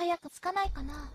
早くつかないかな。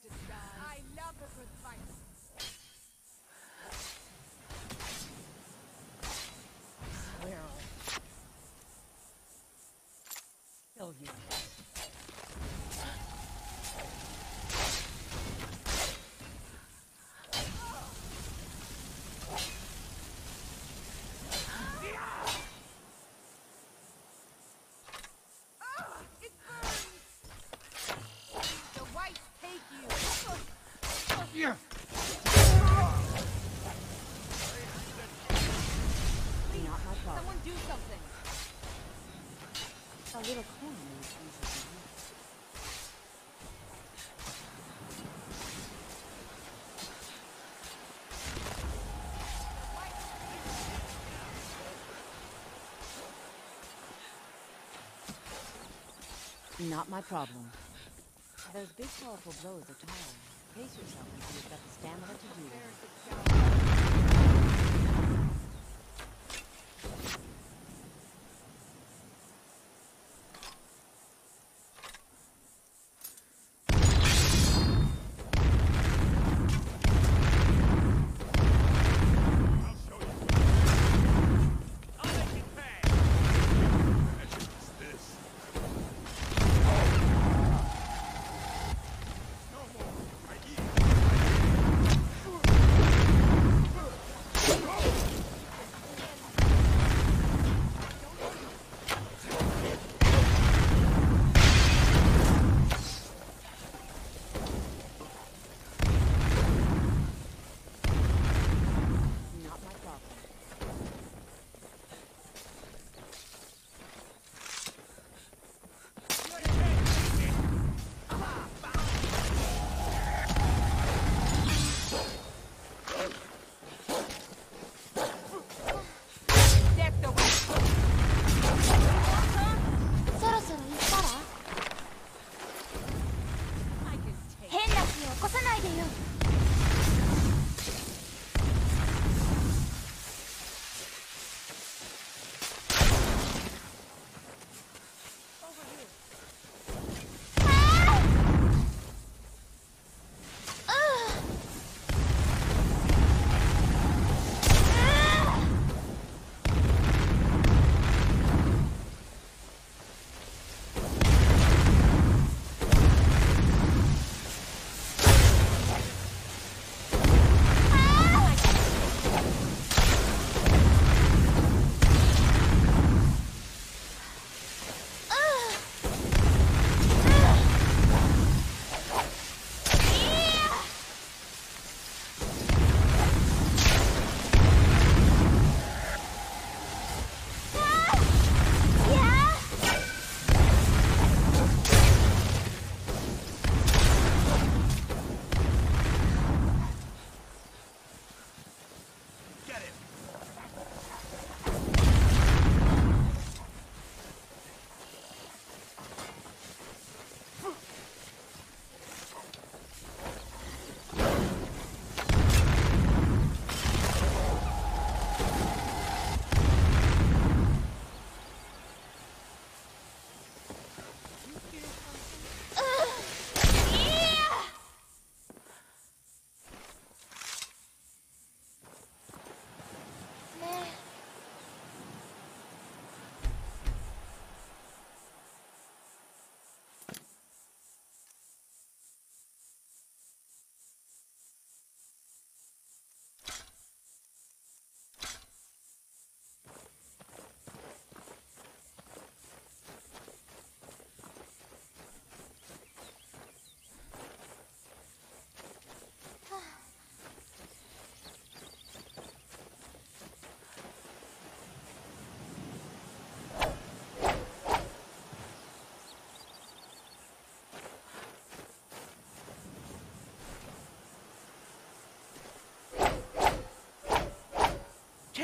Little Not my problem. Those big powerful blows are tiring. Pace yourself until you've got the stamina to do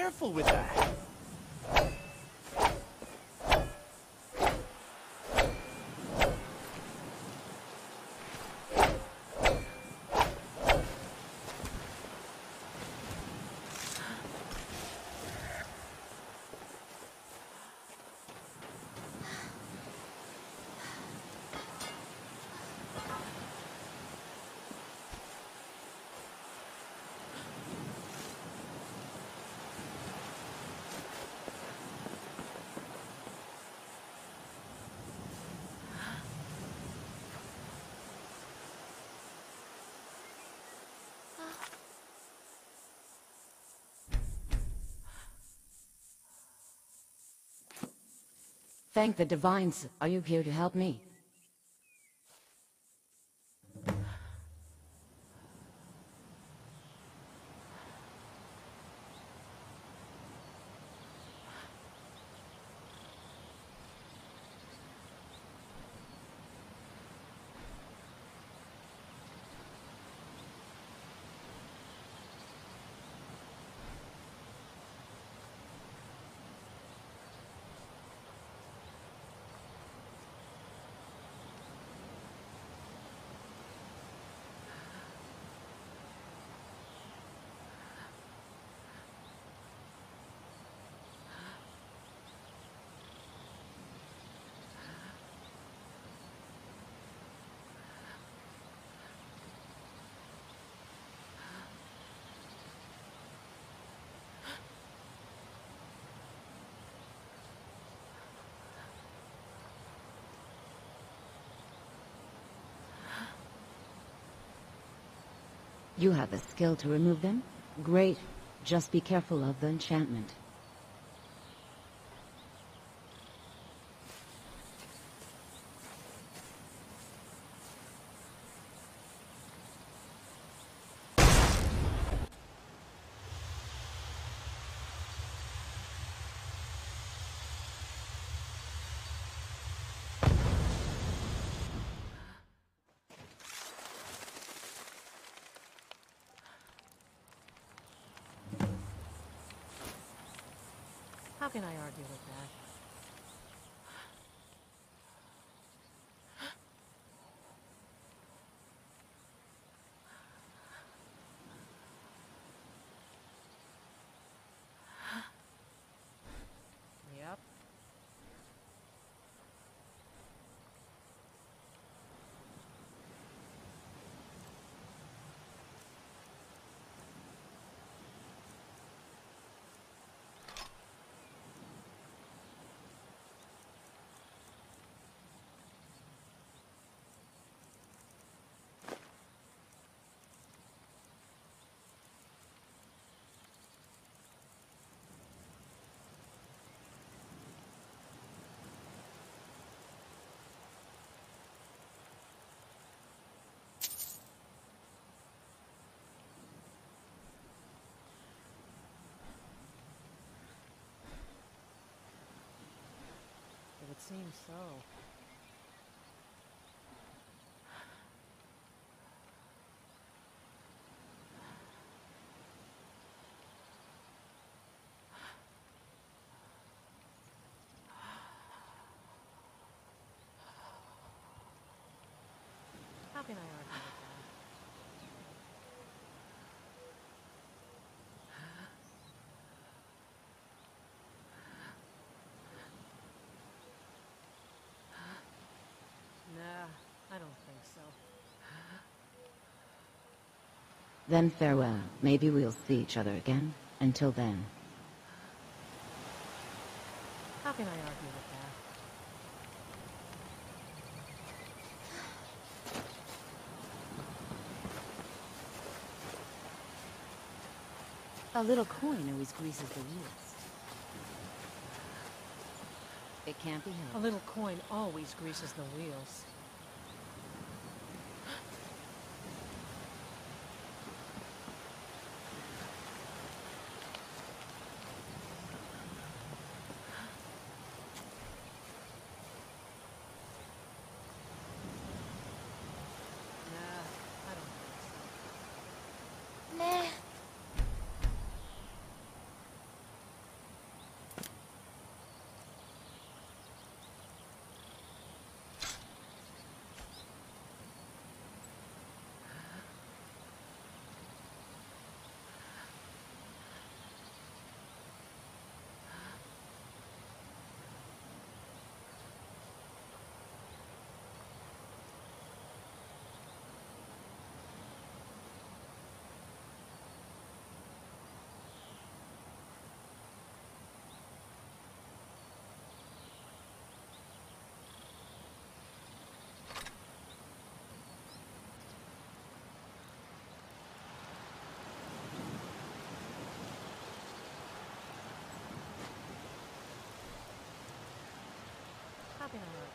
careful with that. Thank the divines. Are you here to help me? You have the skill to remove them? Great. Just be careful of the enchantment. How can I argue with that? Yep. It would seem so. How can I argue with that? Nah, I don't think so. Then farewell. Maybe we'll see each other again. Until then. How can I argue with that? A little coin always greases the wheels. It can't be helped. A little coin always greases the wheels. talking to her.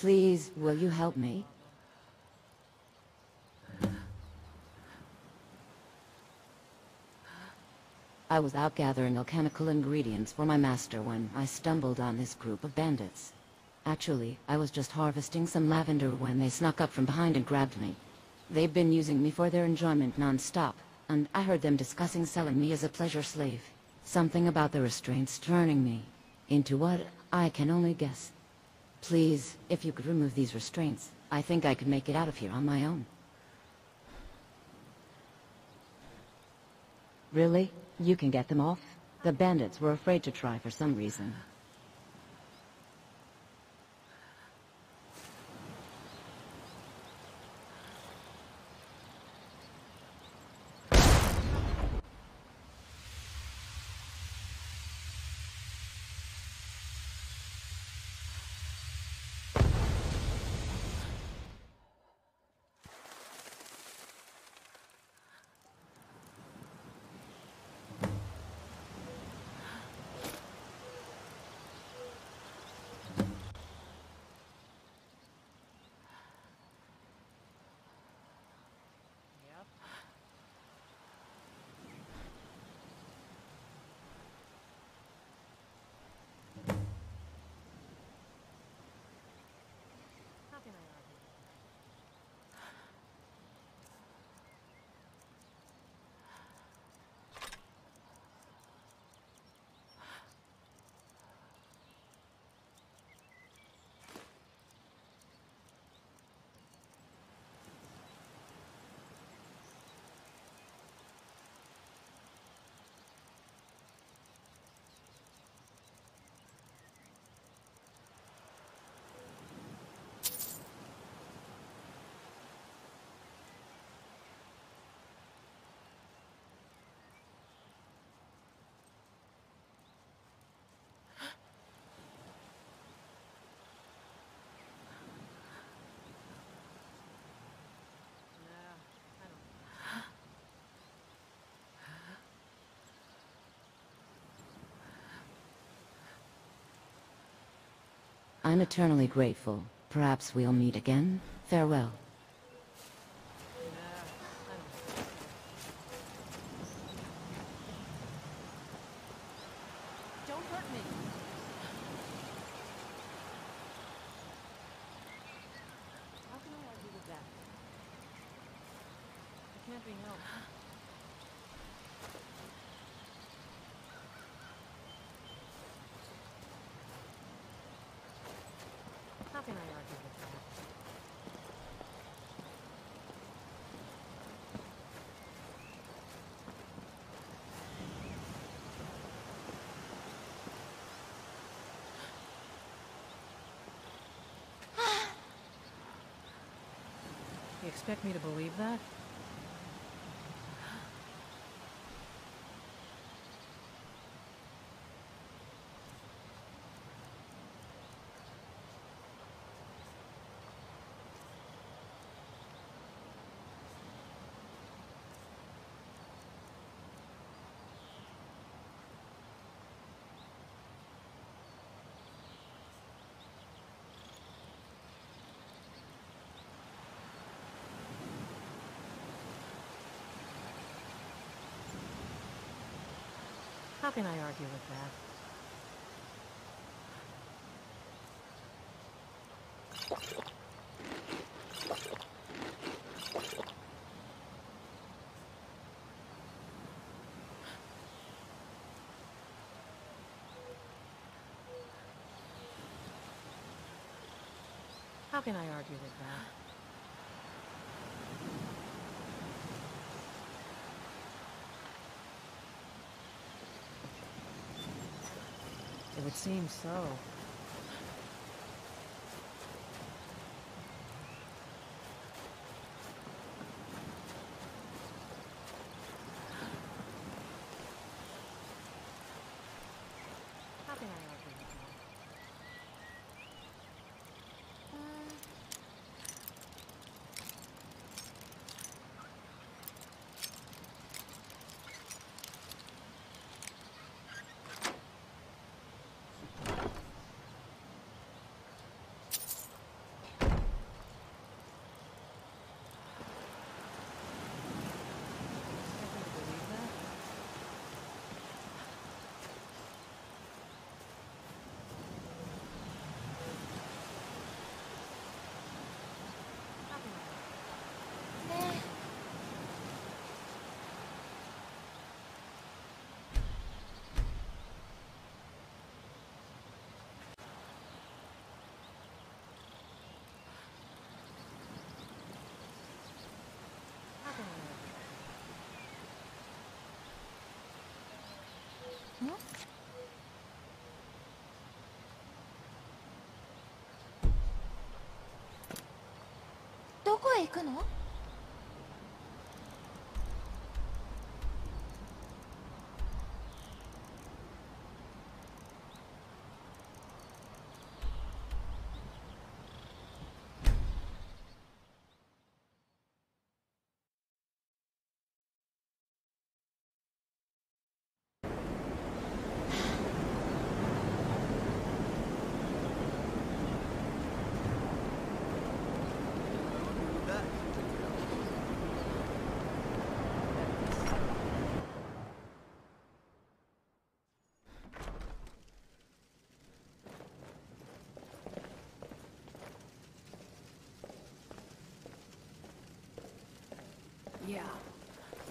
Please, will you help me? I was out gathering alchemical ingredients for my master when I stumbled on this group of bandits. Actually, I was just harvesting some lavender when they snuck up from behind and grabbed me. They've been using me for their enjoyment non-stop, and I heard them discussing selling me as a pleasure slave. Something about the restraints turning me into what I can only guess. Please, if you could remove these restraints, I think I could make it out of here on my own. Really? You can get them off? The bandits were afraid to try for some reason. Yep. How can I argue? Nah, I don't. I'm eternally grateful. Perhaps we'll meet again. Farewell. Nah, I don't think so. Don't hurt me! How can I argue with that? It can't be helped. How can I argue with that? You expect me to believe that? How can I argue with that? How can I argue with that? Would seem so. どこへ行くの「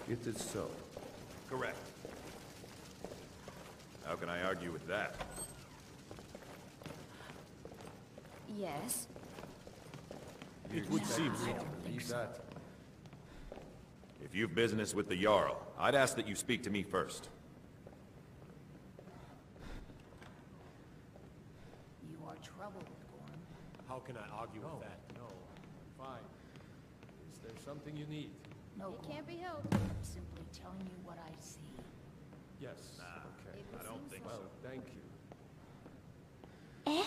It is so. Correct. How can I argue with that? Yes. It would seem so. Leave that. If you've business with the Jarl, I'd ask that you speak to me first. You are troubled, Gorm. How can I argue with that? No. Fine. Is there something you need? No, It Gorm. can't be helped. I'm simply telling you what I see. Yes. okay. I don't think Well, so. thank you. え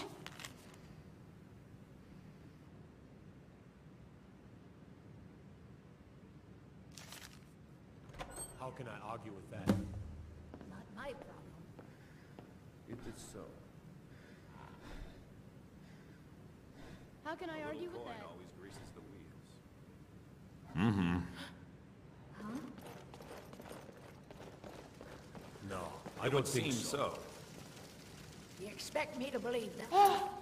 How can I argue with that? Not my problem. It is so. How can I argue with Coin that? always greases the wheels. No, I It don't would think seem so. so. You expect me to believe that?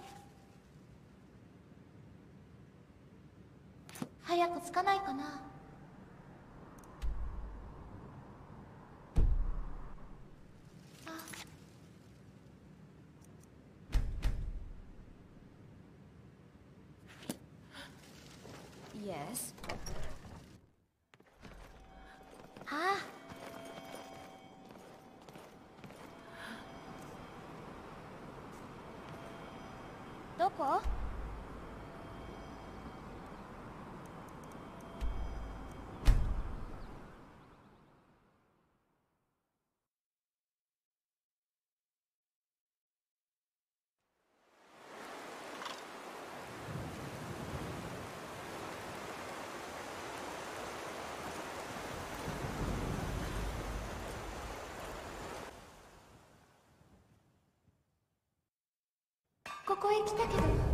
早く着かないかな ここへ来たけど。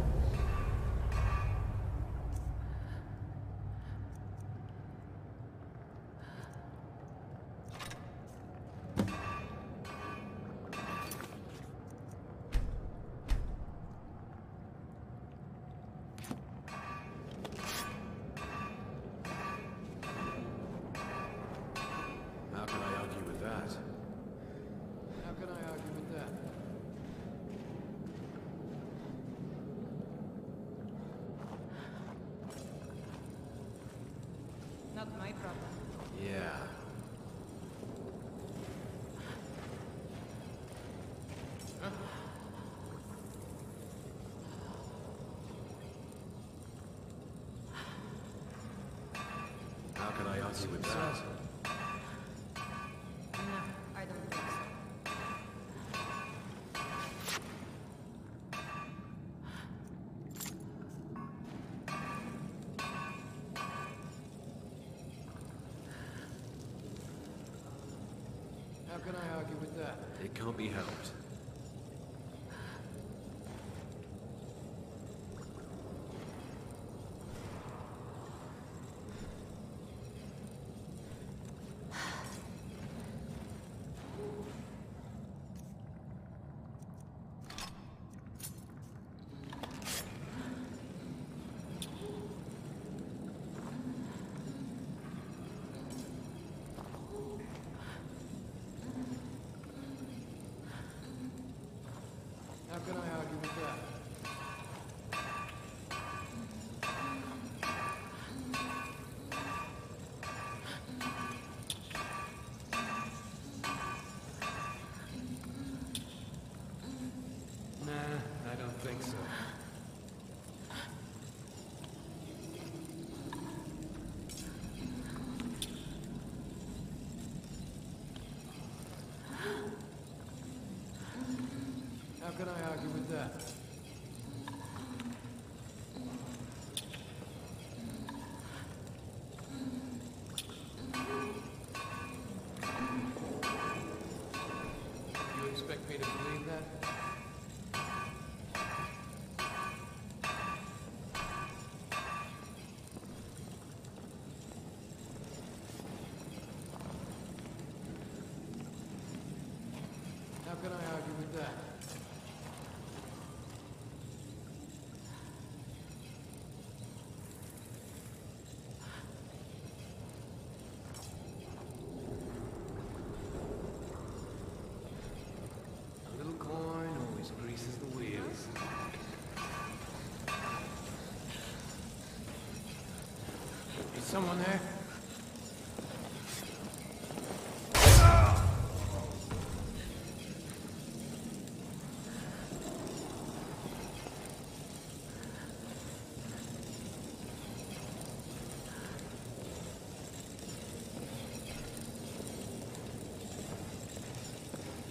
Problem. Yeah. How can I argue with that? Can I argue with that? It can't be helped. How can I argue with that? think so. How can I someone there?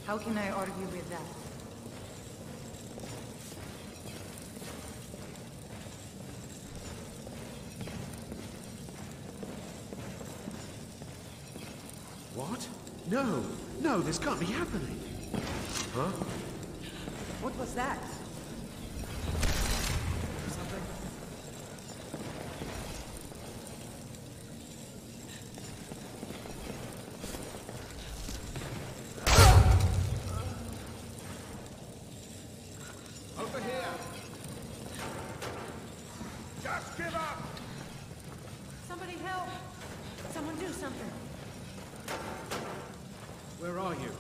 How can I argue with that? What? No! No, this can't be happening! Huh? What was that? Something? Over here! Just give up! Somebody help! Someone do something! Where are you?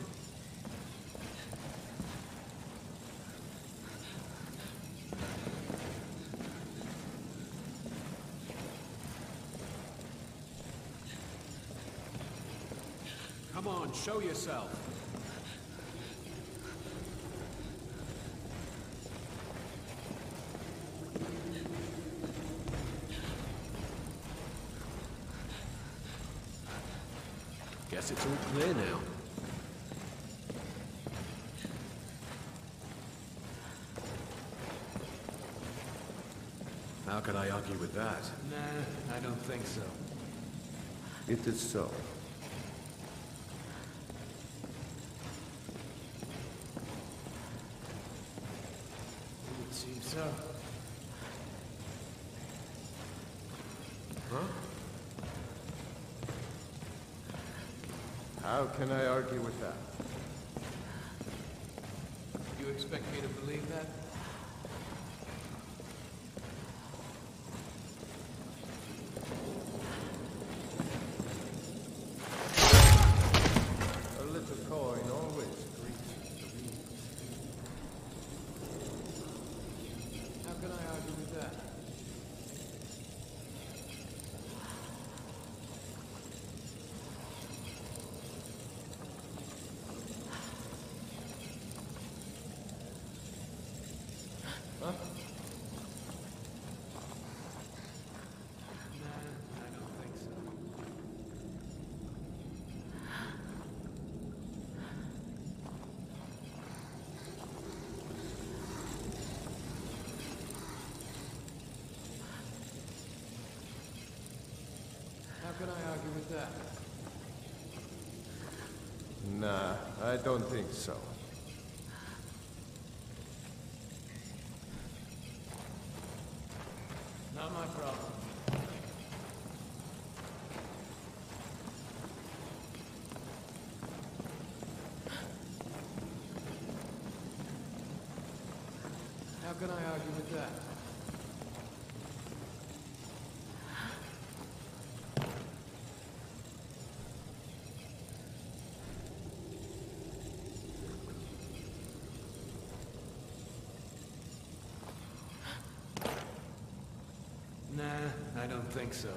Come on, show yourself. Guess it's all clear now. How can I argue with that? Nah, I don't think so. It is so. It would seem so. Huh? How can I argue with that? You expect me to believe that? A little coin always greases the wheels. How can I argue with that? Huh? Nah, I don't think so. How can I argue with that? Nah, I don't think so. Not my problem. How can I argue with that? I don't think so.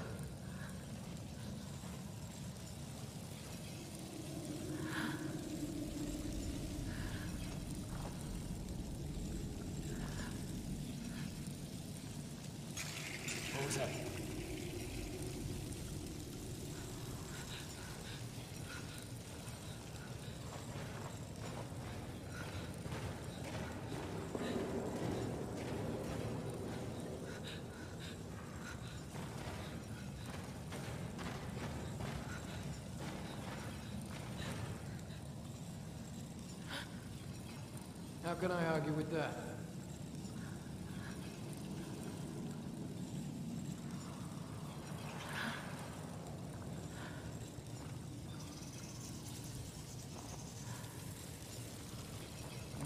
How can I argue with that?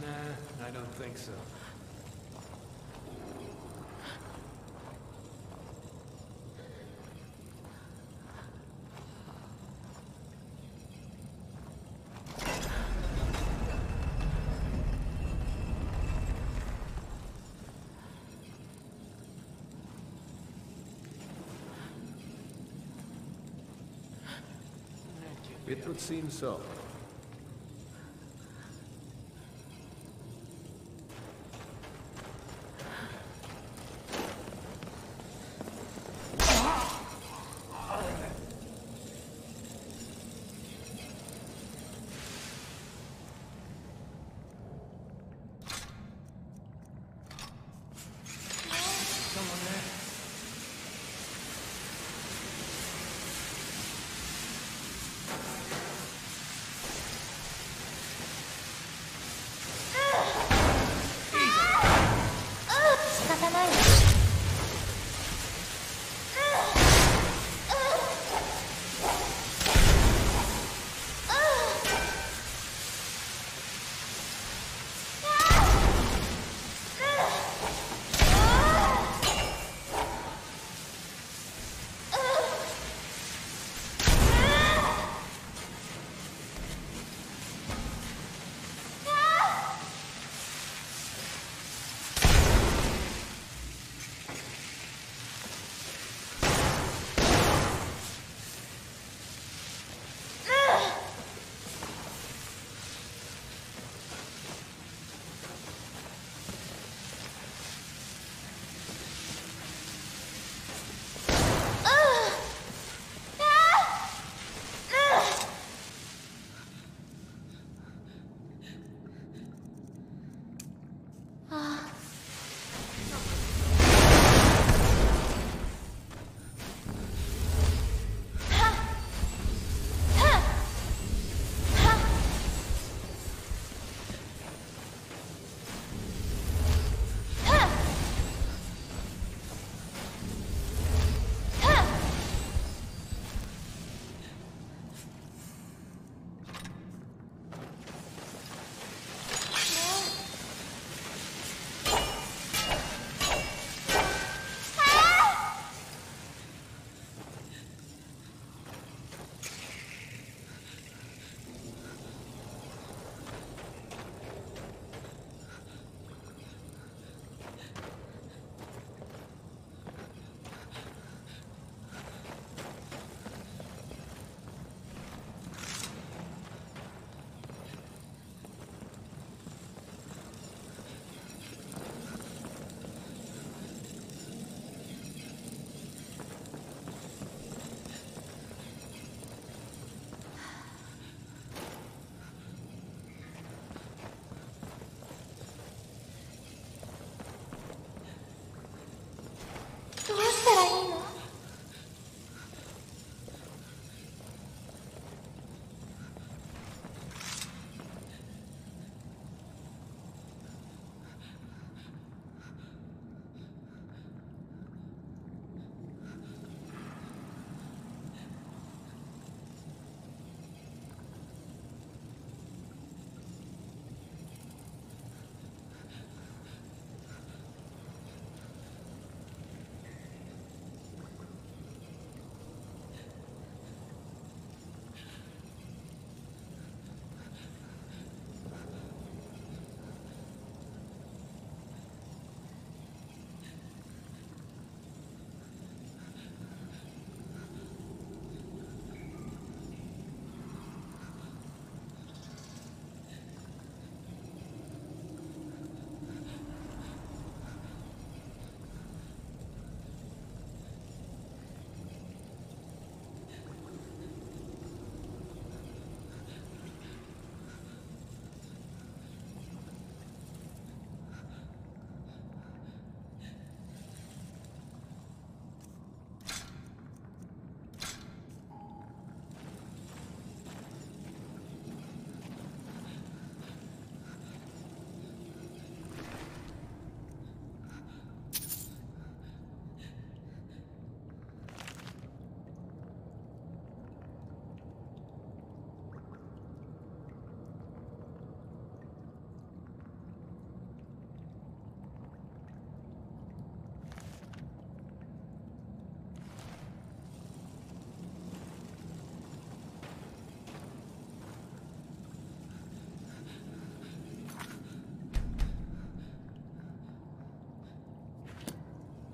Nah, I don't think so. It would seem so.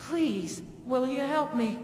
Please, will you help me?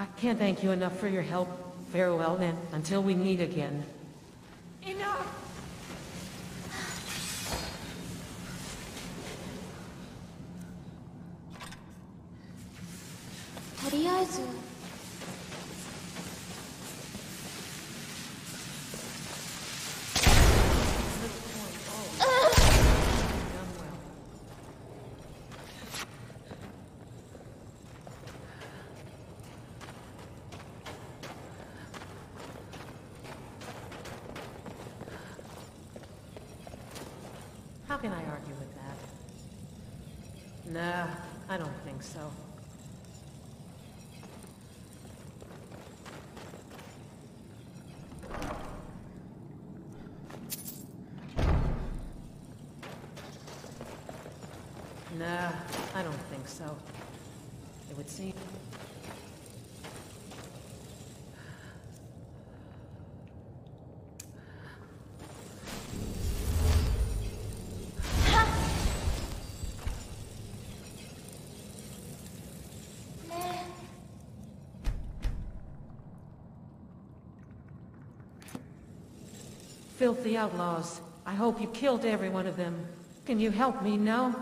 I can't thank you enough for your help. Farewell, then, until we meet again. Enough! How can I argue with that? Nah, I don't think so. Nah, I don't think so. It would seem... Filthy outlaws. I hope you killed every one of them. Can you help me now?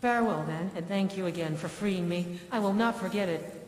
Farewell then, and thank you again for freeing me. I will not forget it.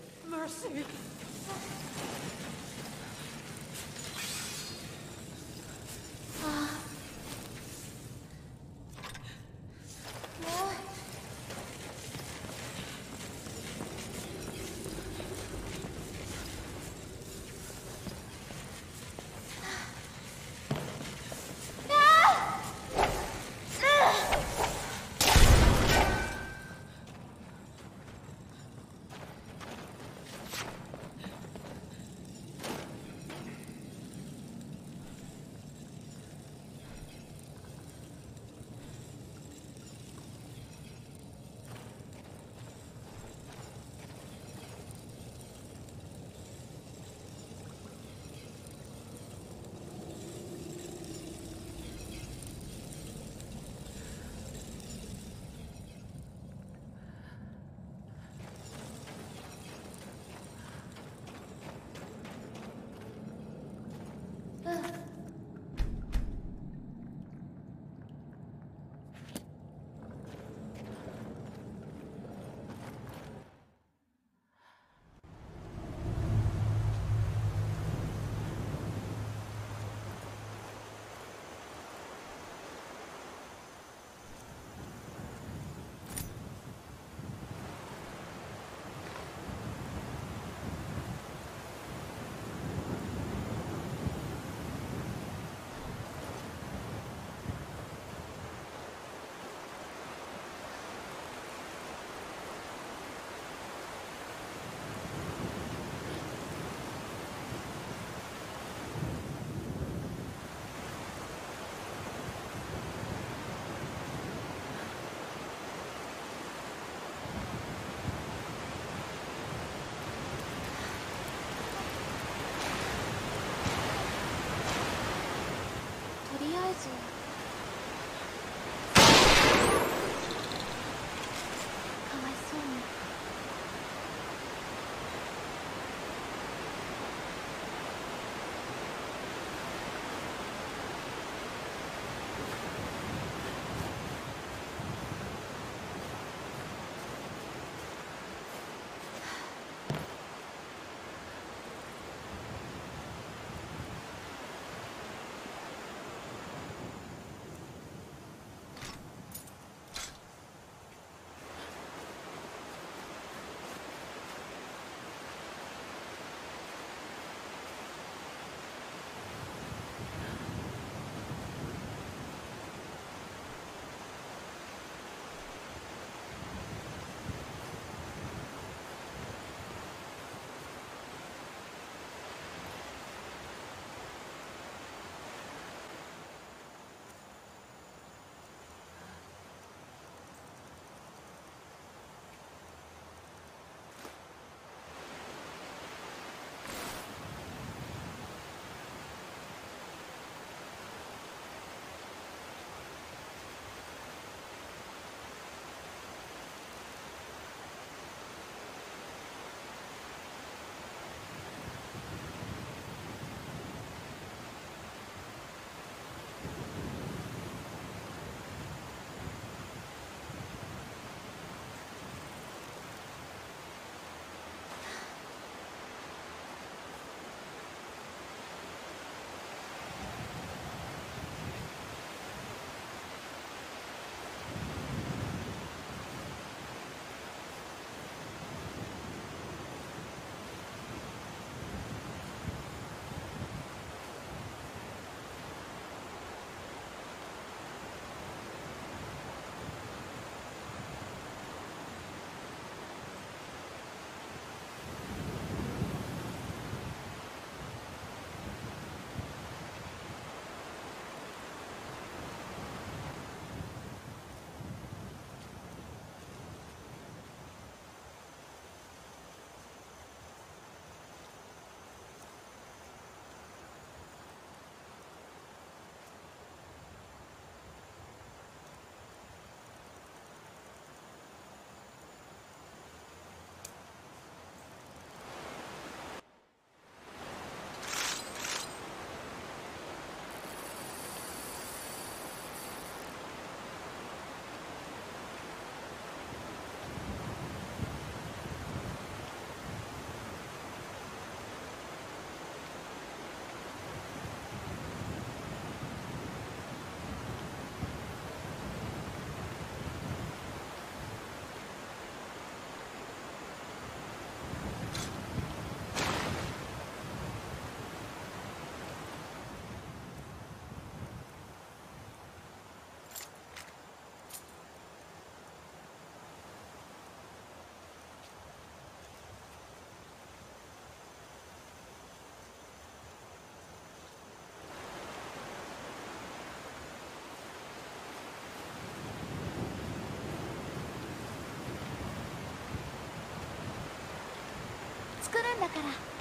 作るんだから。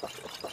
thank